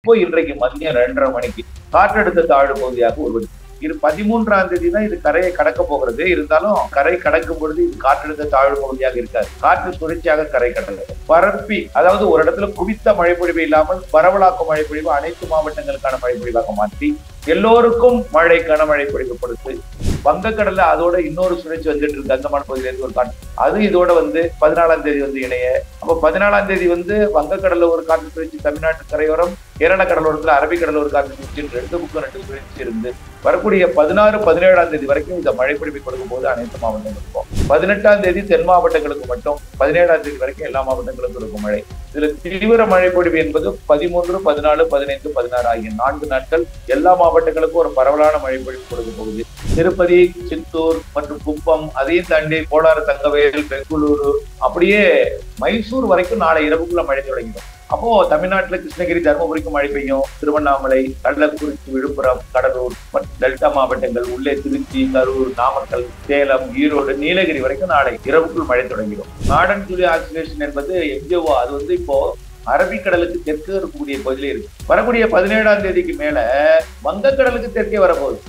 இப்போ இன்றைக்கு மதியம் ரெண்டரை மணிக்கு காற்றழுத்த தாழ்வு பகுதியாக உருவெடுக்கும் இது பதிமூன்றாம் தேதி தான் இது கரையை கடக்க போகிறது. இருந்தாலும் கரை கடக்கும் பொழுது இது காற்றழுத்த தாழ்வு பகுதியாக இருக்காது. காற்று சுழற்சியாக கரை கடந்தது பரப்பி அதாவது ஒரு இடத்துல குவித்த மழைப்பொழிவு இல்லாமல் பரவலாக்கும் மழைப்பொழிவு அனைத்து மாவட்டங்களுக்கான மழைப்பொழிவாக மாற்றி எல்லோருக்கும் மழை மழைப்பொழிவு பொழிவு கொடுத்து வங்கக்கடல்ல அதோட இன்னொரு சுழற்சி வந்துட்டு இருக்கு அந்தமான பகுதியிலிருந்து ஒரு காற்று அது இதோட வந்து பதினாலாம் தேதி வந்து இணைய. அப்ப பதினாலாம் தேதி வந்து வங்கக்கடல்ல ஒரு காற்று சுழற்சி தமிழ்நாட்டு கரையோரம் கேரள கடலோரத்துல அரபிக்கடல் ஒரு காற்று சுழற்சி ரெண்டு முக்கம் ரெண்டு சுழற்சி இருந்து வரக்கூடிய பதினாறு பதினேழாம் தேதி வரைக்கும் இந்த மழை பிடிப்பு கொடுக்கும் போது அனைத்து மாவட்டங்களுக்கும். பதினெட்டாம் தேதி தென் மாவட்டங்களுக்கு மட்டும் பதினேழாம் தேதி வரைக்கும் எல்லா மாவட்டங்களுக்கும் இருக்கும் மழை. இதுல தீவிர மழை பொழிவு என்பது பதிமூன்று பதினாலு பதினைந்து பதினாறு ஆகிய நான்கு நாட்கள் எல்லா மாவட்டங்களுக்கும் ஒரு பரவலான மழை பொழிவு கொடுக்க போகுது. திருப்பதி சித்தூர் மற்றும் குப்பம் அதையும் தாண்டி கோளாறு தங்கவேல் பெங்களூரு அப்படியே மைசூர் வரைக்கும் நாளை இரவுக்குள்ள மழை தொடங்கிடும். அப்போ தமிழ்நாட்டுல கிருஷ்ணகிரி தருமபுரிக்கு மழை பெய்யும். திருவண்ணாமலை கள்ளக்குறிச்சி விழுப்புரம் கடலூர் டெல்டா மாவட்டங்கள் உள்ளே திருச்சி கரூர் நாமக்கல் சேலம் ஈரோடு நீலகிரி வரைக்கும் நாளை இரவுக்குள் மழை தொடங்கிடும். நாடன் சூரிய ஆக்சிலேஷன் என்பது எங்கேவோ அது வந்து இப்போ அரபிக்கடலுக்கு தெற்கு இருக்கக்கூடிய பகுதியில இருக்கு. வரக்கூடிய பதினேழாம் தேதிக்கு மேல வங்கக்கடலுக்கு தெற்கே வரப்போகுது.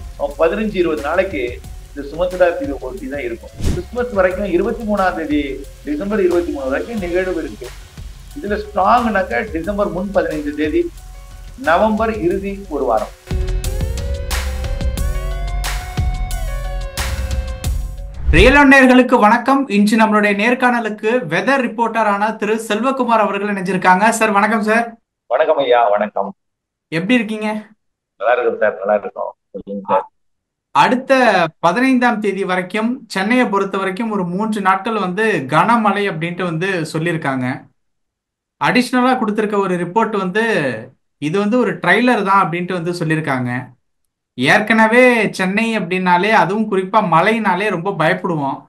பதினஞ்சு இருபது நாளைக்கு இந்த சுமத்ரா தீவு ஒட்டி தான் இருக்கும். கிறிஸ்துமஸ் வரைக்கும் இருபத்தி மூணாம் தேதி டிசம்பர் இருபத்தி மூணு வரைக்கும் நிகழ்வு இருக்கு. இதுல ஸ்ட்ராங்னாக்க டிசம்பர் முன் பதினைந்து தேதி நவம்பர் இறுதி ஒரு வாரம். ரியல் நேயர்களுக்கு வணக்கம். இன்று நம்மளுடைய நேர்காணலுக்கு வெதர் ரிப்போர்ட்டரான திரு செல்வகுமார் அவர்கள் இணைஞ்சிருக்காங்க. சார் வணக்கம் சார் வணக்கம் ஐயா வணக்கம். எப்படி இருக்கீங்க? நல்லா இருக்கும் சார் நல்லா இருக்கும். சொல்லுங்க சார் அடுத்த பதினைந்தாம் தேதி வரைக்கும் சென்னையை பொறுத்த வரைக்கும் ஒரு மூன்று நாட்கள் வந்து கனமழை அப்படின்ட்டு வந்து சொல்லியிருக்காங்க. அடிஷ்னலாக கொடுத்துருக்க ஒரு ரிப்போர்ட் வந்து இது வந்து ஒரு ட்ரைலர் தான் அப்படின்ட்டு வந்து சொல்லியிருக்காங்க. ஏற்கனவே சென்னை அப்படின்னாலே அதுவும் குறிப்பாக மழைனாலே ரொம்ப பயப்படுவோம்.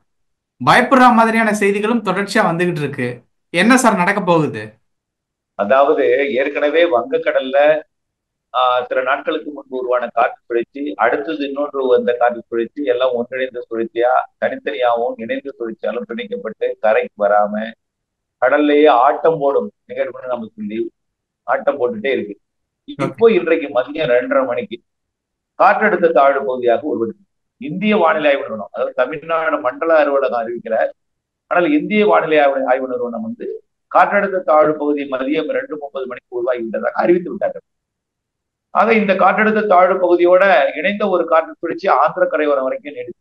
பயப்படுற மாதிரியான செய்திகளும் தொடர்ச்சியாக வந்துகிட்டு இருக்கு. என்ன சார் நடக்க போகுது? அதாவது ஏற்கனவே வங்கக்கடல்ல சில நாட்களுக்கு முன்பு உருவான காற்று சுழற்சி அடுத்தது இன்னொன்று வந்த காற்று சுழற்சி எல்லாம் ஒன்றிணைந்த சுழற்சியா தனித்தனியாகவும் இணைந்த சுழற்சியாலும் பிணைக்கப்பட்டு கரைக்கு வராம கடல்லையே ஆட்டம் போடும் நிகழ்வுன்னு நம்ம சொல்லி ஆட்டம் போட்டுட்டே இருக்கு. இப்போ இன்றைக்கு மதியம் ரெண்டரை மணிக்கு காற்றழுத்த தாழ்வு பகுதியாக உருவெடுக்கும். இந்திய வானிலை ஆய்வு நிறுவனம் அதாவது தமிழ்நாடு மண்டல அலுவலகம் அறிவிக்கிற ஆனால் இந்திய வானிலை ஆய்வு ஆய்வு நிறுவனம் வந்து காற்றழுத்த தாழ்வு பகுதி மதியம் ரெண்டு முப்பது மணிக்கு உருவாகின்றதாக அறிவித்து விட்டார்கள் ஆக இந்த காற்றழுத்த தாழ்வு பகுதியோட இணைந்த ஒரு காற்று சுழற்சி ஆந்திர கரையோரம் வரைக்கும் நீடிக்கும்.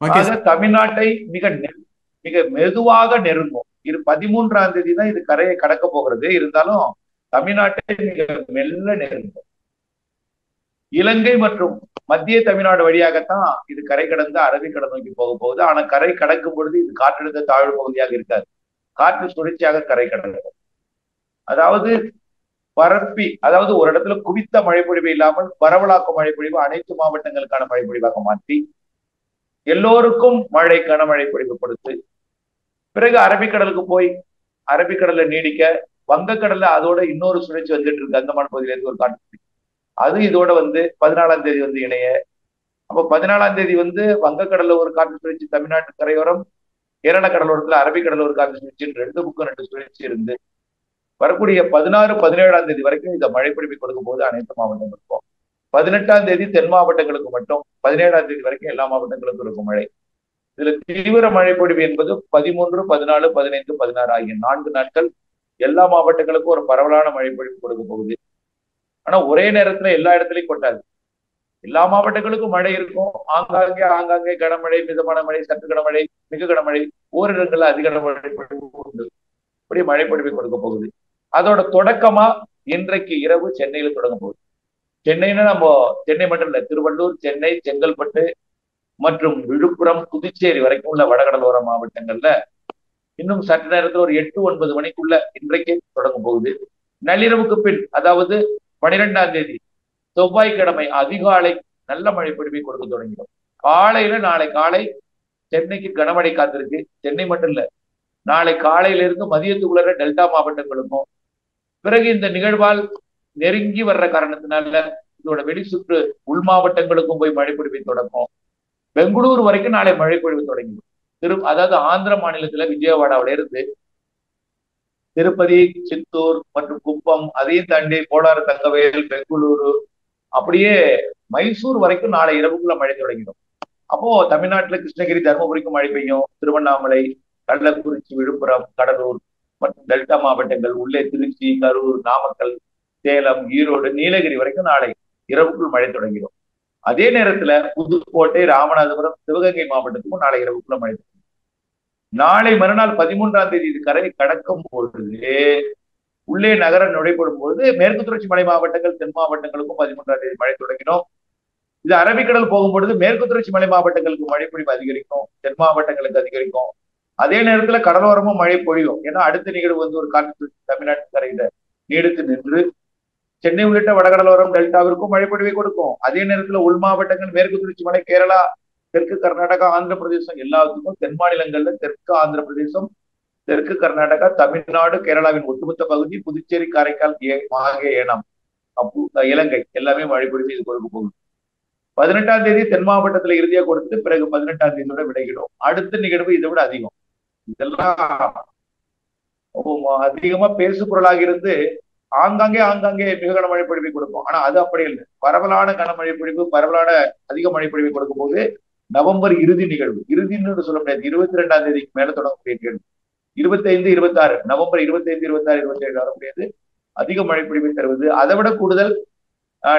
ஆக தமிழ்நாட்டை மிக மிக மெதுவாக நெருங்கும். இது பதிமூன்றாம் தேதி தான் இது கரையை கடக்க போகிறது. இருந்தாலும் தமிழ்நாட்டை மிக மெல்ல நெருங்கும். இலங்கை மற்றும் மத்திய தமிழ்நாடு வழியாகத்தான் இது கரை கடந்து அரபிக்கடல் நோக்கி போக போகுது. ஆனா கரை கடக்கும் பொழுது இது காற்றழுத்த தாழ்வு பகுதியாக இருக்காது. காற்று சுழற்சியாக கரை கடக்கும். அதாவது பரப்பி அதாவது ஒரு இடத்துல குவித்த மழைப்பொழிவு இல்லாமல் பரவலாக்கும் மழைப்பொழிவு அனைத்து மாவட்டங்களுக்கான மழைப்பொழிவாக மாற்றி எல்லோருக்கும் மழை கனமழை பொழிவு கொடுத்து பிறகு அரபிக்கடலுக்கு போய் அரபிக்கடல்ல நீடிக்க வங்கக்கடல்ல அதோட இன்னொரு சுழற்சி வந்துட்டு இருக்கு அந்தமான பகுதியிலேருந்து ஒரு காற்று அது இதோட வந்து பதினாலாம் தேதி வந்து இணைய. அப்ப பதினாலாம் தேதி வந்து வங்கக்கடல்ல ஒரு காற்று சுழற்சி தமிழ்நாட்டு கரையோரம் கேரள கடலோரத்துல அரபிக்கடல்ல ஒரு காற்று சுழற்சி ரெண்டு புக்கம் ரெண்டு சுழற்சி இருந்து வரக்கூடிய பதினாறு பதினேழாம் தேதி வரைக்கும் இந்த மழை பிடிப்பு கொடுக்கும் போது அனைத்து மாவட்டங்களுக்கும் பதினெட்டாம் தேதி தென் மாவட்டங்களுக்கு மட்டும் பதினேழாம் தேதி வரைக்கும் எல்லா மாவட்டங்களுக்கும் இருக்கும் மழை. இதுல தீவிர மழை பொழிவு என்பது பதிமூன்று பதினாலு பதினைந்து பதினாறு ஆகிய நான்கு நாட்கள் எல்லா மாவட்டங்களுக்கும் ஒரு பரவலான மழை பொழிவு கொடுக்க போகுது. ஆனா ஒரே நேரத்துல எல்லா இடத்துலயும் கொட்டாது. எல்லா மாவட்டங்களுக்கும் மழை இருக்கும். ஆங்காங்கே ஆங்காங்கே கனமழை மிதமான மழை சற்று கனமழை மிக கனமழை ஓரிடங்கள்ல அதிக மழை பொழிவு உண்டு. இப்படி மழை பொழிவு கொடுக்க போகுது. அதோட தொடக்கமா இன்றைக்கு இரவு சென்னையில தொடங்க போகுது. சென்னைன்னா நம்ம சென்னை மட்டும் இல்ல திருவள்ளூர் சென்னை செங்கல்பட்டு மற்றும் விழுப்புரம் புதுச்சேரி வரைக்கும் உள்ள வடகடலோர மாவட்டங்கள்ல இன்னும் சற்று நேரத்தில் ஒரு எட்டு ஒன்பது மணிக்குள்ள இன்றைக்கே தொடங்கும் போகுது. நள்ளிரவுக்கு பின் அதாவது பனிரெண்டாம் தேதி செவ்வாய்க்கிழமை அதிகாலை நல்ல மழை பொழிவை கொடுக்க தொடங்கிடும். காலையில நாளை காலை சென்னைக்கு கனமழை காத்திருக்கு. சென்னை மட்டும் இல்ல நாளை காலையில இருந்து மதியத்துக்குள்ள டெல்டா மாவட்டங்களுக்கும் பிறகு இந்த நிகழ்வால் நெருங்கி வர்ற காரணத்தினால இதோட வெளி சுற்று உள் மாவட்டங்களுக்கும் போய் மழை பொழிவை தொடங்கும் பெங்களூர் வரைக்கும் நாளை மழை பொழிவு தொடங்கிடும். திரு அதாவது ஆந்திர மாநிலத்துல விஜயவாடாவில இருந்து திருப்பதி சித்தூர் மற்றும் குப்பம் அதையும் தாண்டி கோலாறு தங்கவேல் பெங்களூரு அப்படியே மைசூர் வரைக்கும் நாளை இரவுக்குள்ள மழை தொடங்கிடும். அப்போ தமிழ்நாட்டுல கிருஷ்ணகிரி தருமபுரிக்கும் மழை பெய்யும். திருவண்ணாமலை கள்ளக்குறிச்சி விழுப்புரம் கடலூர் மற்றும் டெல்டா மாவட்டங்கள் உள்ளே திருச்சி கரூர் நாமக்கல் சேலம் ஈரோடு நீலகிரி வரைக்கும் நாளை இரவுக்குள் மழை தொடங்கிடும். அதே நேரத்துல புதுக்கோட்டை ராமநாதபுரம் சிவகங்கை மாவட்டத்துக்கும் நாளை இரவுக்குள்ள மழை நாளை மறுநாள் பதிமூன்றாம் தேதி இது கரை கடக்கும் பொழுது உள்ளே நகர நுழைப்படும் பொழுது மேற்கு தொடர்ச்சி மலை மாவட்டங்கள் தென் மாவட்டங்களுக்கும் பதிமூன்றாம் தேதி மழை தொடங்கினோம் இது அரபிக்கடல் போகும்பொழுது மேற்கு தொடர்ச்சி மலை மாவட்டங்களுக்கு மழை பொழிவு அதிகரிக்கும் தென் மாவட்டங்களுக்கு அதிகரிக்கும். அதே நேரத்துல கடலோரமும் மழை பொழியும். ஏன்னா அடுத்த நிகழ்வு வந்து ஒரு காற்று தமிழ்நாட்டு கரையில நீடித்து நின்று சென்னை உள்ளிட்ட வடகடலோரம் டெல்டாவிற்கும் மழைப்பொழிவை கொடுக்கும். அதே நேரத்துல உள் மாவட்டங்கள் மேற்கு தொடர்ச்சி மலை கேரளா தெற்கு கர்நாடகா ஆந்திர பிரதேசம் எல்லாத்துக்கும் தென் மாநிலங்கள்ல தெற்கு ஆந்திர பிரதேசம் தெற்கு கர்நாடகா தமிழ்நாடு கேரளாவின் ஒட்டுமொத்த பகுதி புதுச்சேரி காரைக்கால் மாகே ஏனம். அப்பு இலங்கை. எல்லாமே மழைப்பொழிவு இது கொடுக்க போகுது. பதினெட்டாம் தேதி தென் மாவட்டத்துல இறுதியா கொடுத்து பிறகு பதினெட்டாம் தேதியோட விடைகிடும் அடுத்த நிகழ்வு இதை விட அதிகம். இதெல்லாம் அதிகமா பேசு பொருளாக இருந்து ஆங்காங்கே ஆங்காங்கே மிக கனமழை பொழிவை கொடுக்கும். ஆனா அது அப்படி இல்லை. பரவலான கனமழை பொழிவு பரவலான அதிக மழை பொழிவை கொடுக்கும் போது நவம்பர் இறுதி நிகழ்வு இறுதின்னு சொல்ல முடியாது. இருபத்தி ரெண்டாம் தேதிக்கு மேல தொடங்கக்கூடிய நிகழ்வு. இருபத்தி ஐந்து இருபத்தி ஆறு நவம்பர் இருபத்தி ஐந்து இருபத்தி ஆறு இருபத்தி ஏழு வரக்கூடியது அதிக மழை பொழிவை தருவது. அதை விட கூடுதல்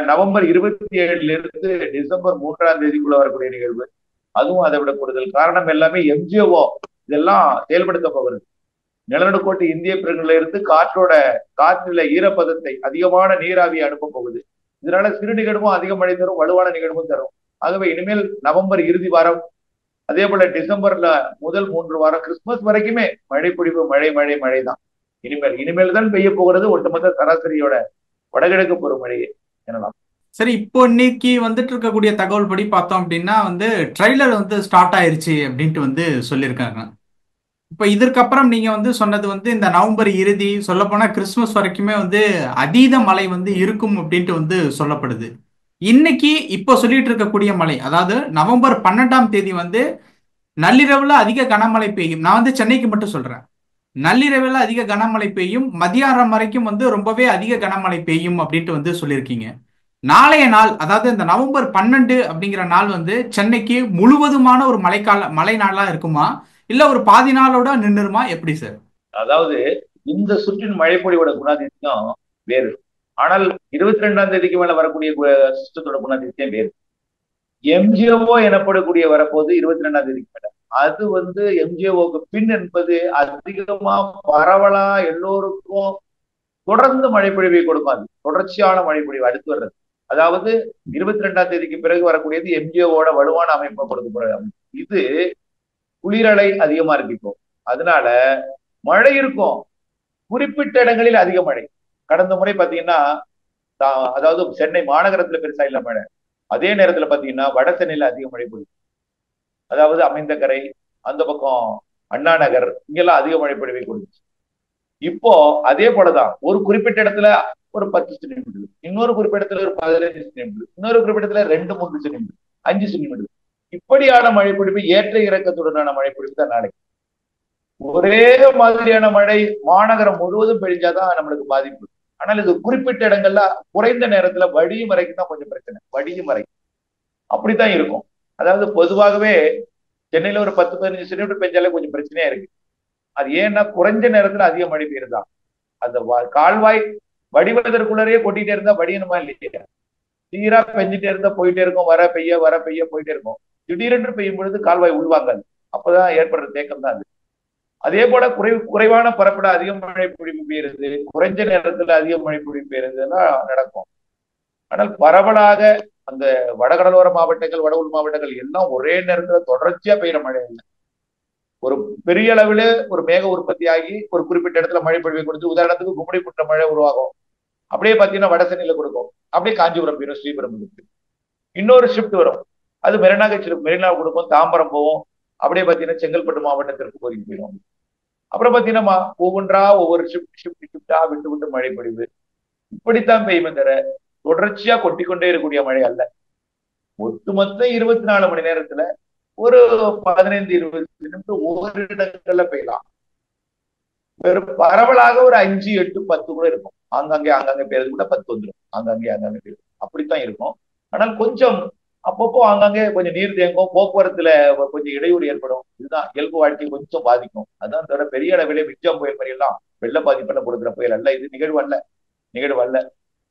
நவம்பர் இருபத்தி ஏழுல இருந்து டிசம்பர் மூன்றாம் தேதிக்குள்ள வரக்கூடிய நிகழ்வு. அதுவும் அதை விட கூடுதல். காரணம் எல்லாமே எம்ஜிஓ இதெல்லாம் செயல்படுத்த போகிறது. நிலநடுக்கோட்டு இந்திய பெருங்கல்ல இருந்து காற்றோட காற்றில ஈரப்பதத்தை அதிகமான நீராவியை அனுப்ப போகுது. இதனால சிறு நிகழ்வும் அதிக மழை தரும் வலுவான நிகழ்வும் தரும். ஆகவே இனிமேல் நவம்பர் இறுதி வாரம் அதே போல டிசம்பர்ல முதல் மூன்று வாரம் கிறிஸ்துமஸ் வரைக்குமே மழை பொழிவு மழை மழை மழை தான். இனிமேல் இனிமேல் தான் பெய்ய போகிறது ஒட்டுமொத்த சராசரியோட வடகிழக்கு பருவமழையே எனலாம். சரி இப்போ இன்னைக்கு வந்துட்டு இருக்கக்கூடிய தகவல் படி பார்த்தோம் அப்படின்னா வந்து ட்ரைலர் வந்து ஸ்டார்ட் ஆயிருச்சு அப்படின்ட்டு வந்து சொல்லியிருக்காங்க. இப்போ இதற்கப்புறம் நீங்க வந்து சொன்னது வந்து இந்த நவம்பர் இறுதி சொல்லப்போனா கிறிஸ்துமஸ் வரைக்குமே வந்து அதீத மழை வந்து இருக்கும் அப்படின்ட்டு வந்து சொல்லப்படுது. இன்னைக்கு இப்போ சொல்லிட்டு இருக்கக்கூடிய மழை அதாவது நவம்பர் பன்னெண்டாம் தேதி வந்து நள்ளிரவுல அதிக கனமழை பெய்யும். நான் வந்து சென்னைக்கு மட்டும் சொல்றேன். நள்ளிரவில் அதிக கனமழை பெய்யும். மதியானம் வரைக்கும் வந்து ரொம்பவே அதிக கனமழை பெய்யும் அப்படின்ட்டு வந்து சொல்லியிருக்கீங்க. நாளைய நாள் அதாவது இந்த நவம்பர் பன்னெண்டு அப்படிங்கிற நாள் வந்து சென்னைக்கு முழுவதுமான ஒரு மழைக்கால மழை நாளா இருக்குமா? இல்ல ஒரு பாதி நாளோட நின்றுமா எப்படி சார்? அதாவது இந்த சுற்றின் மழைப்பொழியோட குணாதிசயம் வேறு. ஆனால் இருபத்தி ரெண்டாம் தேதிக்கு மேல வரக்கூடிய சிஸ்டத்தோட குணாதிசயம் வேறு. எம்ஜிஓ எனப்படக்கூடிய வரப்போது இருபத்தி ரெண்டாம் தேதிக்கு மேல. அது வந்து எம்ஜிஓக்கு பின் என்பது அதிகமா பரவலா எல்லோருக்கும் தொடர்ந்து மழைப்பொழிவை கொடுக்கும் அது தொடர்ச்சியான மழைப்பொழிவு அடுத்து வர்றது. அதாவது இருபத்தி ரெண்டாம் தேதிக்கு பிறகு வரக்கூடியது எம்ஜிஓவோட வலுவான அமைப்பை கொடுக்க அமைப்பு இது குளிரலை அதிகமா இருக்கு இப்போ அதனால மழை இருக்கும். குறிப்பிட்ட இடங்களில் அதிக மழை. கடந்த முறை பாத்தீங்கன்னா அதாவது சென்னை மாநகரத்துல பெருசா இல்ல மழை. அதே நேரத்துல பாத்தீங்கன்னா வட சென்னையில அதிக மழை பொழியும். அதாவது அமைந்த கரை அந்த பக்கம் அண்ணா நகர் இங்கெல்லாம் அதிக மழை பொழிவை கொடுத்துச்சு. இப்போ அதே போலதான். ஒரு குறிப்பிட்ட இடத்துல ஒரு பத்து சென்டிமீட்டர் இன்னொரு குறிப்பிட்ட இடத்துல ஒரு பதினஞ்சு சென்டிமீட்டர் இன்னொரு குறிப்பிட்ட இடத்துல ரெண்டு மூன்று சென்டிமீட்டர் அஞ்சு சென்டிமீட்டர் இப்படியான மழை பொழிவு ஏற்ற இறக்கத்துடனான மழை பொழிவு தான் நாளைக்கு. ஒரே மாதிரியான மழை மாநகரம் முழுவதும் பெழிஞ்சாதான் நம்மளுக்கு பாதிப்பு. ஆனால் இது குறிப்பிட்ட இடங்கள்ல குறைந்த நேரத்துல வடியும் வரைக்கும் தான் கொஞ்சம் பிரச்சனை. வடியும் வரைக்கும் அப்படித்தான் இருக்கும். அதாவது பொதுவாகவே சென்னையில ஒரு பத்து பதினஞ்சு சென்டிமீட்டர் பெஞ்சாலே கொஞ்சம் பிரச்சனையா இருக்கு. அது ஏன்னா குறைஞ்ச நேரத்துல அதிக மழை பெய்யுறதா? அந்த கால்வாய் வடிவதற்குள்ளரே கொட்டிட்டே இருந்தா வடியணுமா இல்லையா. சீரா பெஞ்சிட்டே இருந்தா போயிட்டே இருக்கும் வர பெய்ய வர பெய்ய போயிட்டே இருக்கும். திடீரென்று பெய்யும் பொழுது கால்வாய் உள்வாங்காது அப்பதான் ஏற்படுற தேக்கம் தான் அது. அதே போல குறை குறைவான பரப்பட அதிக மழை பொழிவு பெய்யுறது குறைஞ்ச நேரத்துல அதிக மழை பொழிவு பெய்யுறதுன்னா நடக்கும். ஆனால் பரவலாக அந்த வடகடலோர மாவட்டங்கள் வட உள் மாவட்டங்கள் எல்லாம் ஒரே நேரத்துல தொடர்ச்சியா பெய்யுற மழை இல்லை. ஒரு பெரிய அளவில் ஒரு மேக உற்பத்தி ஆகி ஒரு குறிப்பிட்ட இடத்துல மழை பொழிவை கொடுத்து உதாரணத்துக்கு கும்படி புற்ற மழை உருவாகும். அப்படியே பார்த்தீங்கன்னா வட கொடுக்கும். அப்படியே காஞ்சிபுரம் போயிடும் ஸ்ரீபெரும்புக்கு இன்னொரு ஷிஃப்ட் வரும். அது மெரினாக மெரினா கொடுக்கும் தாம்பரம் போவோம். அப்படியே பாத்தீங்கன்னா செங்கல்பட்டு மாவட்டத்திற்கு போய் போயிடும் அப்புறம் பாத்தீங்கன்னா ஒவ்வொன்றா ஒவ்வொரு ஷிஃப்ட் ஷிஃப்ட் ஷிஃப்டா விட்டு விட்டு மழை பொழிவு. இப்படித்தான் பெய்யுமே தவிர தொடர்ச்சியா கொட்டிக்கொண்டே இருக்கக்கூடிய மழை அல்ல. ஒட்டுமொத்த இருபத்தி நாலு மணி நேரத்துல ஒரு பதினைந்து இருபது நிமிஷம் ஒவ்வொரு இடங்கள்ல பெய்யலாம். வெறும் பரவலாக ஒரு அஞ்சு எட்டு பத்து கூட இருக்கும். ஆங்காங்கே ஆங்காங்கே பெய்யறது கூட பத்து வந்துடும் ஆங்காங்கே ஆங்காங்கே பெய்யும் அப்படித்தான் இருக்கும். ஆனால் கொஞ்சம் அப்பப்போ ஆங்காங்கே கொஞ்சம் நீர் தேங்கும் போக்குவரத்துல கொஞ்சம் இடையூறு ஏற்படும். இதுதான் இயல்பு வாழ்க்கையை கொஞ்சம் பாதிக்கும். அதான் தவிர பெரிய அளவிலே மிச்சம் புயல் மாதிரி எல்லாம் வெள்ள பாதிப்பெல்லாம் கொடுக்குற புயல் அல்ல. இது நிகழ்வு அல்ல. நிகழ்வு அல்ல.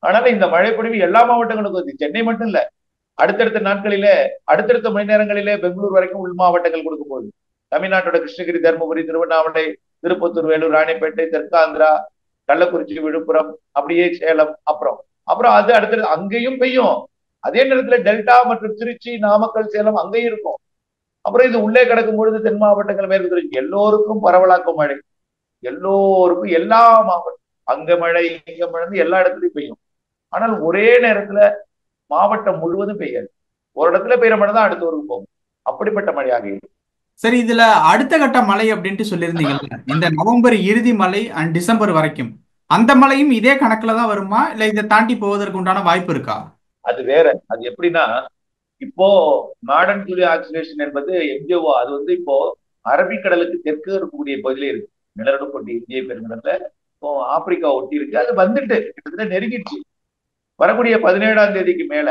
ஆனாலும் இந்த மழைப்பொழிவு எல்லா மாவட்டங்களுக்கும் வந்து சென்னை மட்டும் இல்ல. அடுத்தடுத்த நாட்களிலே அடுத்தடுத்த மணி நேரங்களிலே பெங்களூர் வரைக்கும் உள் மாவட்டங்கள் கொடுக்கும் போகுது தமிழ்நாட்டோட கிருஷ்ணகிரி தருமபுரி திருவண்ணாமலை திருப்பத்தூர் வேலூர் ராணிப்பேட்டை தெற்காந்திரா கள்ளக்குறிச்சி விழுப்புரம் அப்படியே சேலம் அப்புறம். அப்புறம் அது அடுத்தது அங்கேயும் பெய்யும். அதே நேரத்துல டெல்டா மற்றும் திருச்சி நாமக்கல் சேலம் அங்கேயும் இருக்கும். அப்புறம் இது உள்ளே கிடக்கும் பொழுது தென் மாவட்டங்கள் மேற்கு திருச்சி எல்லோருக்கும் பரவலாக்கும் மழை. எல்லோருக்கும் எல்லா மாவட்டம் அங்க மழை இங்க மழை எல்லா இடத்துலயும் பெய்யும். ஆனால் ஒரே நேரத்துல மாவட்டம் முழுவதும் பெய்யாது. ஒரு இடத்துல பெய்யற மழை தான் அடுத்த ஊருக்கு போகும். அப்படிப்பட்ட மழையாக இருக்கும் சரி இதுல அடுத்த கட்ட மழை அப்படின்ட்டு சொல்லியிருந்தீங்கல்ல இந்த நவம்பர் இறுதி மழை அண்ட் டிசம்பர் வரைக்கும் அந்த மழையும் இதே கணக்குல தான் வருமா? இல்ல இதை தாண்டி போவதற்கு உண்டான வாய்ப்பு இருக்கா? அது வேற. அது எப்படின்னா இப்போ மாடர்ன் சூரிய ஆக்சிலேஷன் என்பது எங்கேவோ அது வந்து இப்போ அரபிக்கடலுக்கு தெற்கு இருக்கக்கூடிய பகுதியில இருக்கு. நிலநடுக்கொட்டி இந்திய பெருங்கடல்ல இப்போ ஆப்பிரிக்கா ஒட்டி இருக்கு. அது வந்துட்டு கிட்டத்தட்ட நெருங்கிடுச்சு. வரக்கூடிய பதினேழாம் தேதிக்கு மேல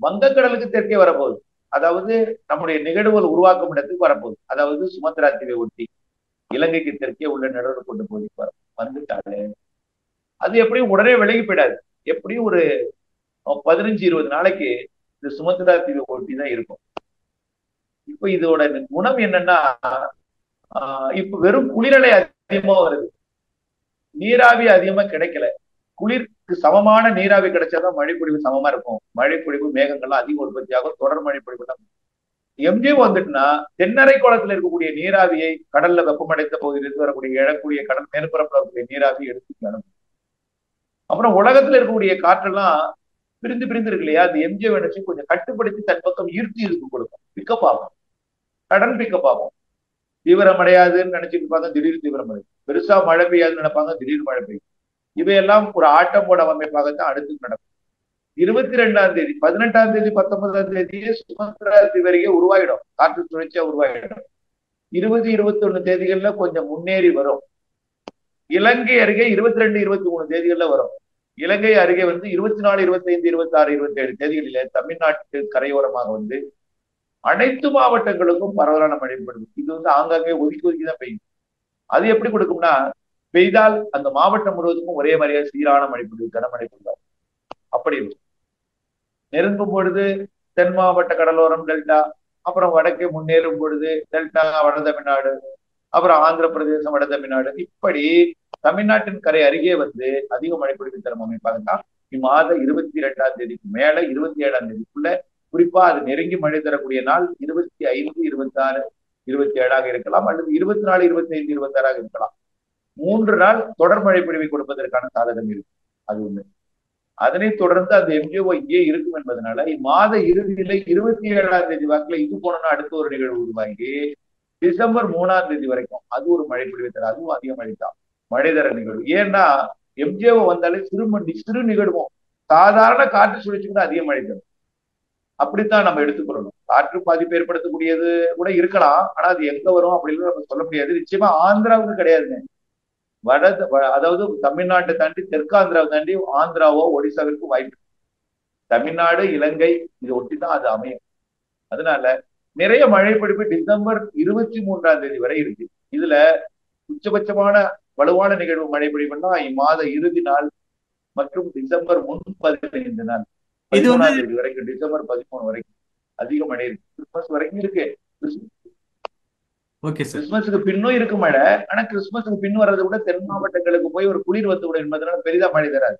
வங்கக்கடலுக்கு தெற்கே வரப்போகுது. அதாவது நம்முடைய நிகழ்வுகள் உருவாக்கும் இடத்துக்கு வரப்போகுது. அதாவது சுமத்ரா தீவை ஒட்டி இலங்கைக்கு தெற்கே உள்ள நிலநடுக்கொண்டு கொண்டு போய் வந்துட்டாலே அது எப்படியும் உடனே விலகி போயிடாது. எப்படியும் ஒரு பதினஞ்சு இருபது நாளைக்கு இந்த சுமத்ரா தீவை ஒட்டி தான் இருக்கும். இப்ப இதோட குணம் என்னன்னா இப்ப வெறும் குளிரலை அதிகமா வருது. நீராவி அதிகமா கிடைக்கல. குளிர்க்கு சமமான நீராவி கிடைச்சாதான் மழை பொழிவு சமமா இருக்கும். மழை பொழிவு மேகங்கள்லாம் அதிக உற்பத்தியாகும் தொடர் மழை பொழிவு தான் எம்ஜிஎம் வந்துட்டுனா தென்னரை குளத்துல இருக்கக்கூடிய நீராவியை கடல்ல வெப்பமடைந்த பகுதியிலிருந்து வரக்கூடிய எழக்கூடிய கடல் மேற்பரப்புல இருக்கக்கூடிய நீராவியை எடுத்து அப்புறம் உலகத்துல இருக்கக்கூடிய காற்றெல்லாம் பிரிந்து பிரிந்து இருக்கு இல்லையா? அந்த எம்ஜிஎம் நினைச்சு கொஞ்சம் கட்டுப்படுத்தி தன் பக்கம் ஈர்த்தி இருக்கு கொடுக்கும். பிக்கப் ஆகும். கடன் பிக்கப் ஆகும். தீவிரம் அடையாதுன்னு நினைச்சிட்டு இருப்பாங்க. திடீர் தீவிரம் அடையும் பெருசா மழை பெய்யாதுன்னு நினைப்பாங்க. திடீர் மழை பெய்யும். இவையெல்லாம் ஒரு ஆட்டம் போட அமைப்பாகத்தான் அடுத்து நடக்கும். இருபத்தி ரெண்டாம் தேதி பதினெட்டாம் தேதி பத்தொன்பதாம் தேதியே சுமந்திரா வரையே உருவாயிடும். காற்று சுழற்சியா உருவாயிடும். இருபது இருபத்தி ஒண்ணு தேதிகள்ல கொஞ்சம் முன்னேறி வரும். இலங்கை அருகே இருபத்தி ரெண்டு இருபத்தி மூணு தேதிகள்ல வரும். இலங்கை அருகே வந்து இருபத்தி நாலு இருபத்தி ஐந்து இருபத்தி ஆறு இருபத்தி ஏழு தேதிகளில தமிழ்நாட்டு கரையோரமாக வந்து அனைத்து மாவட்டங்களுக்கும் பரவலான மழை பெய்யும். இது வந்து ஆங்காங்கே ஒதுக்கி ஒதுக்கி தான் பெய்யும். அது எப்படி கொடுக்கும்னா பெய்தால் அந்த மாவட்டம் முழுவதுக்கும் ஒரே மாதிரியா சீரான மழை பொழிவு கனமழை பொழிவார் அப்படி நெருங்கும் பொழுது தென் மாவட்ட கடலோரம் டெல்டா அப்புறம் வடக்கே முன்னேறும் பொழுது டெல்டா வட தமிழ்நாடு அப்புறம் ஆந்திர பிரதேசம் வட தமிழ்நாடு இப்படி தமிழ்நாட்டின் கரை அருகே வந்து அதிக மழை பொழிவு தரும் அமைப்பாக இம்மாத இருபத்தி இரண்டாம் தேதிக்கு மேல இருபத்தி ஏழாம் தேதிக்குள்ள குறிப்பா அது நெருங்கி மழை தரக்கூடிய நாள் இருபத்தி ஐந்து இருபத்தி ஆறு இருபத்தி ஏழாக இருக்கலாம் அல்லது இருபத்தி நாலு இருபத்தி ஐந்து இருபத்தி ஆறாக இருக்கலாம். மூன்று நாள் தொடர் மழை பொழிவை கொடுப்பதற்கான சாதகம் இருக்கு அது ஒண்ணு. அதனை தொடர்ந்து அந்த எம்ஜிஓ இங்கே இருக்கும் என்பதனால இம்மாத இறுதியில இருபத்தி ஏழாம் தேதி வாக்குல இது போனோம்னா அடுத்த ஒரு நிகழ்வு உருவாகி டிசம்பர் மூணாம் தேதி வரைக்கும் அது ஒரு மழை பொழிவை தர அதுவும் அதிக மழை தான் மழை தர நிகழ்வு. ஏன்னா எம்ஜிஓ வந்தாலே சிறு மண்டி சிறு நிகழ்வும். சாதாரண காற்று சுழற்சிக்கு அதிக மழை தரும். அப்படித்தான் நம்ம எடுத்துக்கொள்ளணும். காற்று பாதிப்பு ஏற்படுத்தக்கூடியது கூட இருக்கலாம். ஆனா அது எங்க வரும் அப்படின்னு நம்ம சொல்ல முடியாது. நிச்சயமா ஆந்திராவுக்கு கிடையாதுங்க. வட அதாவது தமிழ்நாட்டை தாண்டி தெற்காந்திராவை தாண்டி ஆந்திராவோ ஒடிசாவிற்கு வாய்ப்பு தமிழ்நாடு இலங்கை இதை ஒட்டி தான் அது அமையும். அதனால நிறைய மழை பொழிப்பு டிசம்பர் இருபத்தி மூன்றாம் தேதி வரை இருக்கு. இதுல உச்சபட்சமான வலுவான நிகழ்வு மழை பொழிவுன்னா இம்மாத இறுதி நாள் மற்றும் டிசம்பர் முன் பதினைந்து நாள் பதிமூணாம் தேதி வரைக்கும் டிசம்பர் பதிமூணு வரைக்கும் அதிக மழை இருக்கு. கிறிஸ்துமஸ் வரைக்கும் இருக்கு. கிறிஸ்துமஸுக்கு பின்னும் இருக்கு மழை ஆனா கிறிஸ்துமஸுக்கு பின் வர்றதை விட தென் மாவட்டங்களுக்கு போய் ஒரு குளிர் வந்து விடும் என்பதனால பெரிதா மழை தராது.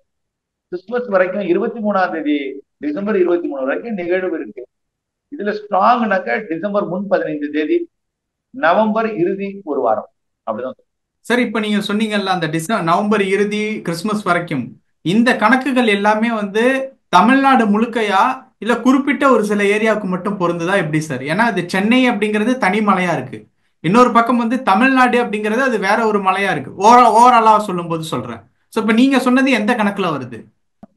கிறிஸ்துமஸ் வரைக்கும் இருபத்தி மூணாம் தேதி டிசம்பர் இருபத்தி மூணு வரைக்கும் நிகழ்வு இருக்கு. இதுல ஸ்ட்ராங்னாக்க டிசம்பர் முன் பதினைந்து தேதி நவம்பர் இறுதி ஒரு வாரம். அப்படிதான் சரி இப்ப நீங்க சொன்னீங்கல்ல அந்த டிசம்பர் நவம்பர் இறுதி கிறிஸ்துமஸ் வரைக்கும். இந்த கணக்குகள் எல்லாமே வந்து தமிழ்நாடு முழுக்கையா இல்ல குறிப்பிட்ட ஒரு சில ஏரியாவுக்கு மட்டும் பொருந்துதா எப்படி சார் ஏன்னா அது சென்னை அப்படிங்கிறது தனி மலையா இருக்கு. இன்னொரு பக்கம் வந்து தமிழ்நாடு அப்படிங்கிறது அது வேற ஒரு மலையா இருக்கு. ஓவரா ஓவராலா சொல்லும் போது சொல்றேன். சோ இப்ப நீங்க சொன்னது எந்த கணக்குல வருது?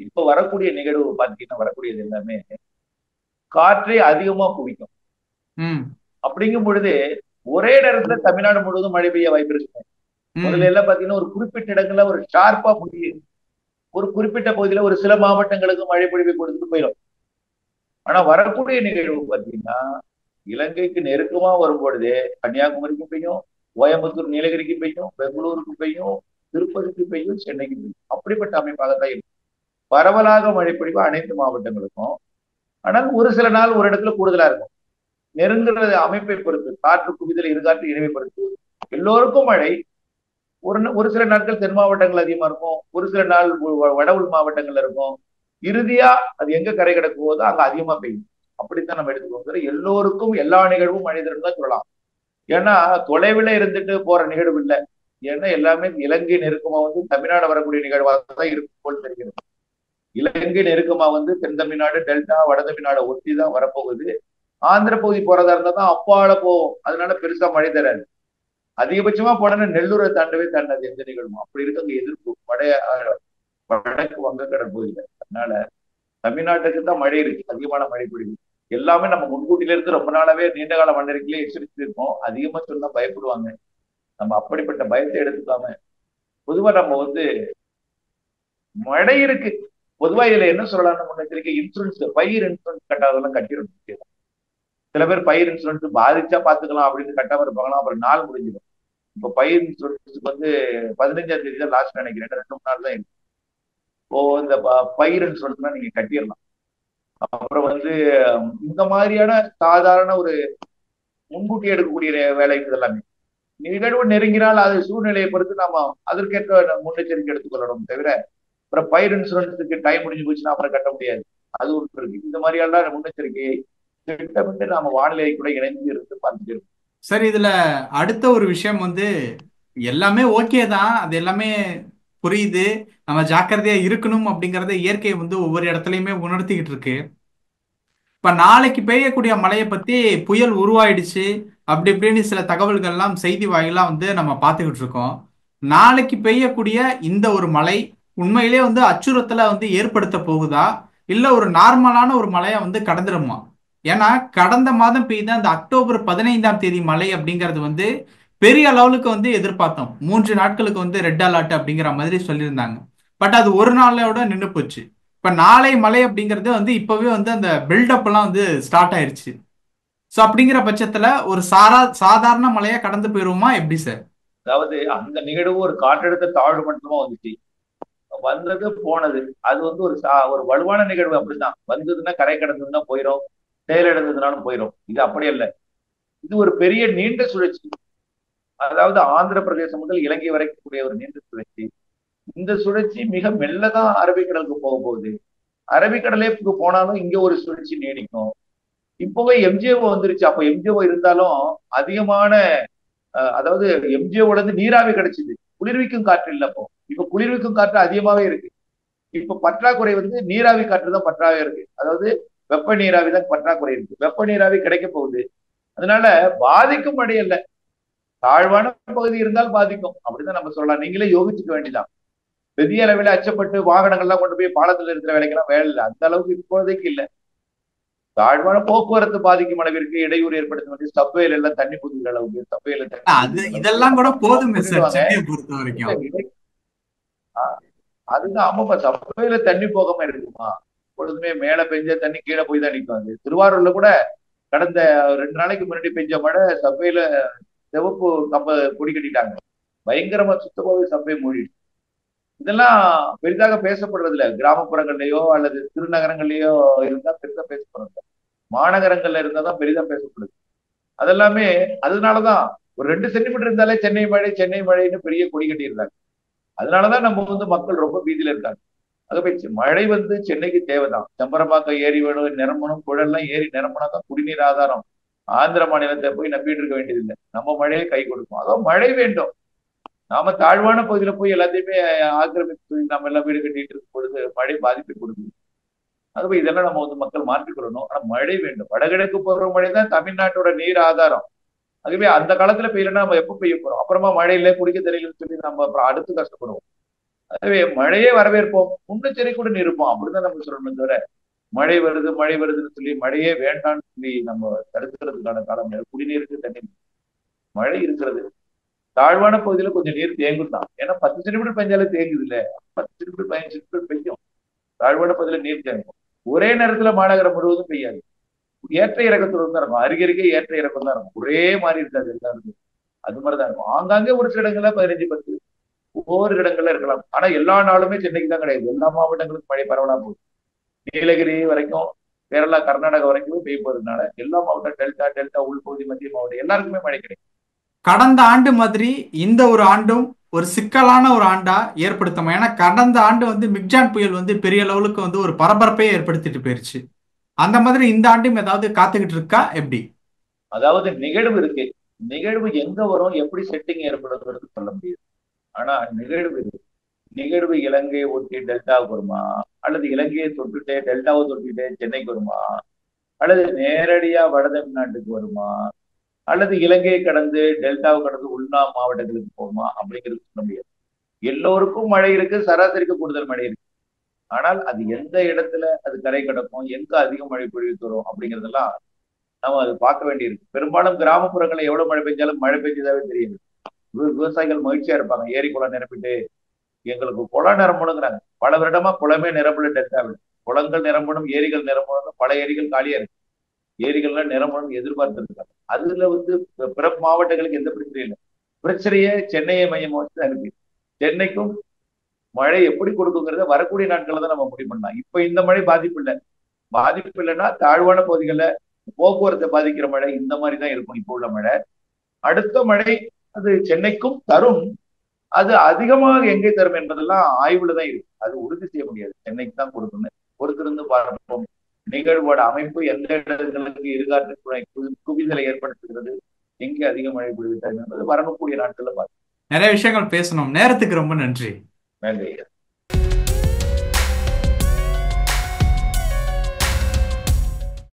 இப்ப வரக்கூடிய நிகழ்வு பாத்தீங்கன்னா வரக்கூடியது எல்லாமே காற்றை அதிகமா குவிக்கும். அப்படிங்கும் பொழுது ஒரே நேரத்துல தமிழ்நாடு முழுவதும் மழை பெய்ய வாய்ப்பு இருக்கு. முதல்ல எல்லாம் பாத்தீங்கன்னா ஒரு குறிப்பிட்ட இடங்கள்ல ஒரு ஷார்ப்பா முடியும் ஒரு குறிப்பிட்ட பகுதியில ஒரு சில மாவட்டங்களுக்கு மழை பொழிவை கொடுத்துட்டு போயிடும். ஆனா வரக்கூடிய நிகழ்வு பாத்தீங்கன்னா இலங்கைக்கு நெருக்கமா வரும் பொழுது கன்னியாகுமரிக்கு பெய்யும் கோயம்புத்தூர் நீலகிரிக்கு பெய்யும் பெங்களூருக்கு பெய்யும் திருப்பதிக்கு பெய்யும் சென்னைக்கு பெய்யும். அப்படிப்பட்ட அமைப்பாக தான் இருக்கும் பரவலாக மழை பொழிவு அனைத்து மாவட்டங்களுக்கும். ஆனால் ஒரு சில நாள் ஒரு இடத்துல கூடுதலா இருக்கும். நெருங்குற அமைப்பை பொறுத்து காற்று குவிதல் இருகாற்று இணைவை பொறுத்து எல்லோருக்கும் மழை. ஒரு ஒரு சில நாட்கள் தென் மாவட்டங்கள் அதிகமா இருக்கும். ஒரு சில நாள் வ- வட உள் மாவட்டங்கள்ல இருக்கும். இறுதியா அது எங்க கரை கிடக்கும் போதோ அங்க அதிகமா பெய்யும். அப்படித்தான் நம்ம எடுத்துக்கோங்க. எல்லோருக்கும் எல்லா நிகழ்வும் மனிதர்கள் தான் சொல்லலாம். ஏன்னா தொலைவில் இருந்துட்டு போற நிகழ்வு இல்லை. ஏன்னா எல்லாமே இலங்கை நெருக்கமா வந்து தமிழ்நாடு வரக்கூடிய நிகழ்வாக தான் இருக்கும் போல் தெரிகிறது. இலங்கை நெருக்கமா வந்து தென் தமிழ்நாடு டெல்டா வட தமிழ்நாடு ஒட்டி தான் வரப்போகுது. ஆந்திர பகுதி போறதா இருந்தா தான் அப்பால போகும். அதனால பெருசா மழை தராது. அதிகபட்சமா போனா நெல்லூரை தாண்டவே தாண்டாது எந்த நிகழ்வும். அப்படி இருக்கு அங்க எதிர்ப்பு. வட வடக்கு வங்கக்கடல் பகுதியில. அதனால தமிழ்நாட்டுக்கு தான் மழை இருக்கு. அதிகமான மழை பொழிவு. எல்லாமே நம்ம முன்கூட்டில இருந்து ரொம்ப நாளாவே நீண்ட கால மன்னர்களே எச்சரித்து இருக்கோம். அதிகமா சொன்னா பயப்படுவாங்க. நம்ம அப்படிப்பட்ட பயத்தை எடுத்துக்காம பொதுவா நம்ம வந்து மழை இருக்கு. பொதுவா இதுல என்ன சொல்லலாம்னு முன்னெச்சரிக்கை இன்சூரன்ஸ் பயிர் இன்சூரன்ஸ் கட்டாதெல்லாம் கட்டிடணும். சில பேர் பயிர் இன்சூரன்ஸ் பாதிச்சா பாத்துக்கலாம் அப்படின்னு கட்டாம இருப்பாங்களா அப்புறம் நாள் முடிஞ்சிடும். இப்ப பயிர் இன்சூரன்ஸுக்கு வந்து பதினஞ்சாம் தேதி தான் லாஸ்ட் நினைக்கிறேன். ரெண்டு மூணு நாள் தான் இருக்கு. இப்போ இந்த பயிர் இன்சூரன்ஸ்லாம் நீங்க கட்டிடலாம். வந்து இந்த மாதிரியான சாதாரண ஒரு முன்கூட்டி எடுக்கக்கூடிய வேலை இதெல்லாமே. நிகழ்வு நெருங்கினால் அது சூழ்நிலையை பொறுத்து நாம அதற்கேற்ற முன்னெச்சரிக்கை எடுத்துக்கொள்ளணும் தவிர அப்புறம் பயிர் இன்சூரன்ஸுக்கு டைம் முடிஞ்சு போச்சுன்னா அப்புறம் கட்ட முடியாது. அது ஒன்று இருக்கு இந்த மாதிரியெல்லாம் முன்னெச்சரிக்கையை திட்டமிட்டு நாம வானிலை கூட இணைந்து இருந்து பார்த்துட்டு இருக்கோம். சரி இதுல அடுத்த ஒரு விஷயம் வந்து எல்லாமே ஓகே தான். அது எல்லாமே புரியுது. நம்ம ஜாக்கிரதையா இருக்கணும் அப்படிங்கறத இயற்கை வந்து ஒவ்வொரு இடத்துலயுமே உணர்த்திக்கிட்டு இருக்கு. இப்ப நாளைக்கு பெய்யக்கூடிய மழையை பத்தி புயல் உருவாயிடுச்சு அப்படி இப்படின்னு சில தகவல்கள்லாம் செய்தி வாயிலாம் வந்து நம்ம பார்த்துக்கிட்டு இருக்கோம். நாளைக்கு பெய்யக்கூடிய இந்த ஒரு மழை உண்மையிலே வந்து அச்சுறுத்தலை வந்து ஏற்படுத்த போகுதா? இல்ல ஒரு நார்மலான ஒரு மழையை வந்து கடந்துருமா ஏன்னா கடந்த மாதம் பெய்த அந்த அக்டோபர் பதினைந்தாம் தேதி மழை அப்படிங்கிறது வந்து பெரிய அளவுக்கு வந்து எதிர்பார்த்தோம். மூன்று நாட்களுக்கு வந்து ரெட் அலர்ட் அப்படிங்கிற மாதிரி சொல்லியிருந்தாங்க. பட் அது ஒரு நாளோட நின்று போச்சு. இப்ப நாளை மழை அப்படிங்கிறது வந்து இப்பவே வந்து அந்த பில்டப் எல்லாம் வந்து ஸ்டார்ட் ஆயிருச்சு. ஸோ அப்படிங்கிற பட்சத்துல ஒரு சாரா சாதாரண மலையா கடந்து போயிருவோமா? எப்படி சார் அதாவது அந்த நிகழ்வு ஒரு காற்றழுத்த தாழ்வு மட்டமா வந்துச்சு. வந்தது போனது. அது வந்து ஒரு சா ஒரு வலுவான நிகழ்வு அப்படிதான் வந்ததுன்னா கரை கடந்ததுன்னா போயிடும் செயலிழந்ததுனாலும் போயிடும் இது அப்படி இல்லை இது ஒரு பெரிய நீண்ட சுழற்சி. அதாவது ஆந்திர பிரதேசம் முதல் இலங்கை வரைக்கும் கூடிய ஒரு நீண்ட சுழற்சி. இந்த சுழற்சி மிக மெல்லதான் அரபிக்கடலுக்கு போக போகுது அரபிக்கடலே போனாலும் இங்க ஒரு சுழற்சி நீடிக்கும். இப்பவே எம்ஜிஓ வந்துருச்சு. அப்ப எம்ஜிஓ இருந்தாலும் அதிகமான அஹ், அதாவது எம்ஜிஓல இருந்து நீராவி கிடைச்சிது. குளிர்விக்கும் காற்று இல்ல அப்போ. இப்ப குளிர்விக்கும் காற்று அதிகமாவே இருக்கு. இப்ப பற்றாக்குறை வந்து நீராவி காற்று தான் பற்றாவே இருக்கு. அதாவது வெப்ப நீராவி தான் பற்றாக்குறை இருக்கு. வெப்ப நீராவி கிடைக்க போகுது. அதனால பாதிக்கும் அடையல தாழ்வான பகுதி இருந்தால் பாதிக்கும். அப்படிதான் நம்ம சொல்லலாம். நீங்களே யோகிச்சுக்க வேண்டிதான் பெரிய அளவில் அச்சப்பட்டு வாகனங்கள்லாம் கொண்டு போய் பாலத்தில் இருக்கிற வேலைக்கெல்லாம் வேலை இல்லை. அந்த அளவுக்கு இப்போதைக்கு இல்லை. தாழ்வான போக்குவரத்து பாதிக்கும் அளவிற்கு இடையூறு ஏற்படுத்த வேண்டிய சப்வேல எல்லாம் தண்ணி புதுகிற அளவுக்கு சப்வேல இதெல்லாம் கூட போதுமே அதுதான். ஆமாப்பா சப்வேல தண்ணி போகாம இருக்குமா? எப்பொழுதுமே மேல பெஞ்ச தண்ணி கீழே போய் தான் நிற்கும் அது. திருவாரூர்ல கூட கடந்த ரெண்டு நாளைக்கு முன்னாடி பெஞ்ச மழை சபையில சிவப்பு கப்ப கொடி கட்டிட்டாங்க. பயங்கரமா சுத்தமாவே சபை மூடிடுச்சு. இதெல்லாம் பெரிதாக பேசப்படுறது இல்ல கிராமப்புறங்கள்லயோ அல்லது திருநகரங்கள்லயோ இருந்தா பெரிதா பேசப்படுறது மாநகரங்கள்ல இருந்தா தான் பெரிதா பேசப்படுது. அதெல்லாமே அதனாலதான் ஒரு ரெண்டு சென்டிமீட்டர் இருந்தாலே சென்னை மழை சென்னை மழைன்னு பெரிய கொடி கட்டியிருந்தாங்க. அதனாலதான் நம்ம வந்து மக்கள் ரொம்ப பீதியில இருக்காங்க. ஆகவே மழை வந்து சென்னைக்கு தேவைதான். செம்பரம்பாக்கம் ஏரி வேணும் நிரம்பணும் குழல்லாம் ஏரி நிரம்பினா தான் குடிநீர் ஆதாரம். ஆந்திர மாநிலத்தை போய் நம்பிட்டு இருக்க வேண்டியதில்லை. நம்ம மழையை கை கொடுக்கும். அதான் மழை வேண்டும். நாம தாழ்வான பகுதியில போய் எல்லாத்தையுமே ஆக்கிரமித்து நம்ம எல்லாம் வீடு கட்டிட்டு இருக்கும் பொழுது மழை பாதிப்பை கொடுக்குது ஆகவே இதெல்லாம் நம்ம வந்து மக்கள் மாற்றிக்கொள்ளணும் ஆனா மழை வேண்டும். வடகிழக்கு பருவமழை தான் தமிழ்நாட்டோட நீர் ஆதாரம். அதுவே அந்த காலத்துல பெய்யலன்னா நம்ம எப்ப பெய்ய போறோம்? அப்புறமா மழையில குடிக்க தெரியலன்னு சொல்லி நம்ம அப்புறம் அடுத்து கஷ்டப்படுவோம். அதுவே மழையே வரவேற்போம். முன்னெச்சரிக்கையுடன் இருப்போம் அப்படிதான் நம்ம சொல்லணும் தவிர மழை வருது மழை வருதுன்னு சொல்லி மழையே வேண்டாம்னு சொல்லி நம்ம தடுக்கிறதுக்கான காலம் குடிநீருக்கு தண்ணி மழை இருக்கிறது. தாழ்வான பகுதியில கொஞ்சம் நீர் தேங்கும் தான். ஏன்னா பத்து சென்டிமீட்டர் பெஞ்சாலே தேங்குது இல்ல பத்து சென்டிமீட்டர் பதினஞ்சு சென்டிமீட்டர் பெய்யும். தாழ்வான பகுதியில நீர் தேங்கும். ஒரே நேரத்துல மாநகரம் முழுவதும் பெய்யாது. ஏற்ற இறக்கத்துடன் தான் இருக்கும். அருகருகே ஏற்ற இறக்கம் தான் இருக்கும். ஒரே மாதிரி இருக்காது எல்லாருக்கும் அது மாதிரிதான் இருக்கும். ஆங்காங்கே ஒரு சில இடங்கள்ல பதினஞ்சு பத்து ஒவ்வொரு இடங்கள்ல இருக்கலாம். ஆனா எல்லா நாளுமே சென்னைக்கு தான் கிடையாது. எல்லா மாவட்டங்களுக்கும் மழை பரவலா போகுது. நீலகிரி வரைக்கும் கேரளா கர்நாடகா வரைக்கும் பெய்ய போறதுனால எல்லா மாவட்டம் டெல்டா டெல்டா உள்பகுதி மத்திய மாவட்டம் எல்லாருக்குமே மழை கிடைக்கும். கடந்த ஆண்டு மாதிரி இந்த ஒரு ஆண்டும் ஒரு சிக்கலான ஒரு ஆண்டா ஏற்படுத்தமா ஏன்னா கடந்த ஆண்டு வந்து மிக்ஜான் புயல் வந்து பெரிய லெவலுக்கு வந்து ஒரு பரபரப்பையே ஏற்படுத்திட்டு போயிருச்சு. அந்த மாதிரி இந்த ஆண்டும் ஏதாவது காத்துக்கிட்டு இருக்கா? எப்படி? அதாவது நிகழ்வு இருக்கு. நிகழ்வு எங்க வரும் எப்படி செட்டிங் ஏற்படுங்கிறது சொல்ல முடியாது. ஆனா நிகழ்வு இருக்கு. நிகழ்வு இலங்கையை ஒட்டி டெல்டாவுக்கு வருமா? அல்லது இலங்கையை தொட்டுட்டே டெல்டாவை தொட்டுட்டே சென்னைக்கு வருமா? அல்லது நேரடியா வட தமிழ்நாட்டுக்கு வருமா? அல்லது இலங்கையை கடந்து டெல்டாவை கடந்து உள்நா மாவட்டங்களுக்கு போகுமா? அப்படிங்கிறது சொல்ல முடியாது. எல்லோருக்கும் மழை இருக்கு சராசரிக்கு கூடுதல் மழை இருக்கு. ஆனால் அது எந்த இடத்துல அது கரை கிடக்கும் எங்க அதிக மழை பொழிவு தரும் அப்படிங்கிறதெல்லாம் நம்ம அது பார்க்க வேண்டியிருக்கு. பெரும்பாலும் கிராமப்புறங்களில் எவ்வளவு மழை பெஞ்சாலும் மழை பெஞ்சதாவே தெரியுது. விவசாயிகள் மகிழ்ச்சியா இருப்பாங்க. ஏரி குளம் நிரப்பிட்டு எங்களுக்கு குளம் நிரம்பணுங்கிறாங்க. பல வருடமா குளமே நிரம்பல டெல்டாவில். குளங்கள் நிரம்பணும் ஏரிகள் நிரம்பணும் பல ஏரிகள் காலியா இருக்கு. ஏரிகள்லாம் நிரம்பணும் எதிர்பார்த்துருக்காங்க. அதுல வந்து பிற மாவட்டங்களுக்கு எந்த பிரச்சனையும் இல்லை. பிரச்சனையே சென்னையை மையமா வச்சு தான் இருக்கு. சென்னைக்கும் மழை எப்படி கொடுக்குங்கிறத வரக்கூடிய நாட்களில் தான் நம்ம முடிவு பண்ணலாம். இப்ப இந்த மழை பாதிப்பு இல்லை. பாதிப்பு இல்லைன்னா தாழ்வான பகுதிகளில் போக்குவரத்தை பாதிக்கிற மழை இந்த மாதிரி தான் இருக்கும் இப்போ உள்ள மழை. அடுத்த மழை அது சென்னைக்கும் தரும். அது அதிகமாக எங்கே தரும் என்பதெல்லாம் ஆய்வுல தான் இருக்கு. அது உறுதி செய்ய முடியாது. சென்னைக்கு தான் கொடுக்கணும் பொறுத்திருந்து பார்ப்போம். நிகழ்வோட அமைப்பு எந்த இடங்களுக்கு இருகாற்று குவிதலை ஏற்படுத்துகிறது? எங்கே அதிக மழை பொழிவு என்பது வரக்கூடிய நாட்கள்ல பார்த்து நிறைய விஷயங்கள் பேசணும். நேரத்துக்கு ரொம்ப நன்றி. நன்றி